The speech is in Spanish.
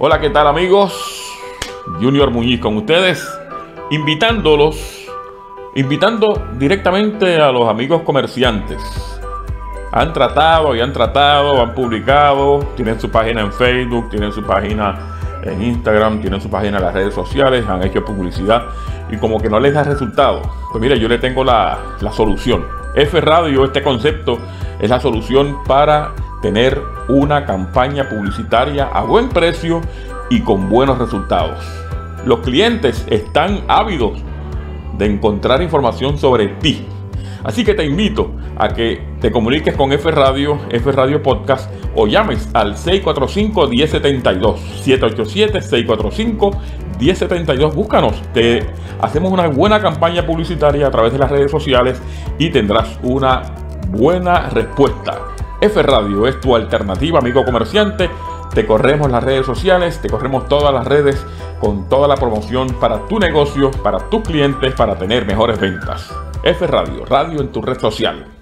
Hola, ¿qué tal amigos? Junior Muñiz con ustedes, invitándolos, invitando directamente a los amigos comerciantes. Han tratado y han tratado, han publicado, tienen su página en Facebook, tienen su página en Instagram, tienen su página en las redes sociales, han hecho publicidad y como que no les da resultado. Pues mire, yo le tengo la, la solución. F Radio, este concepto, es la solución para tener una campaña publicitaria a buen precio y con buenos resultados. Los clientes están ávidos de encontrar información sobre ti. Así que te invito a que te comuniques con F Radio, F Radio Podcast o llames al 645-1072, 787-645-1072. Búscanos, te hacemos una buena campaña publicitaria a través de las redes sociales y tendrás una buena respuesta. F Radio es tu alternativa, amigo comerciante. Te corremos las redes sociales, te corremos todas las redes con toda la promoción para tu negocio, para tus clientes, para tener mejores ventas. F Radio, radio en tu red social.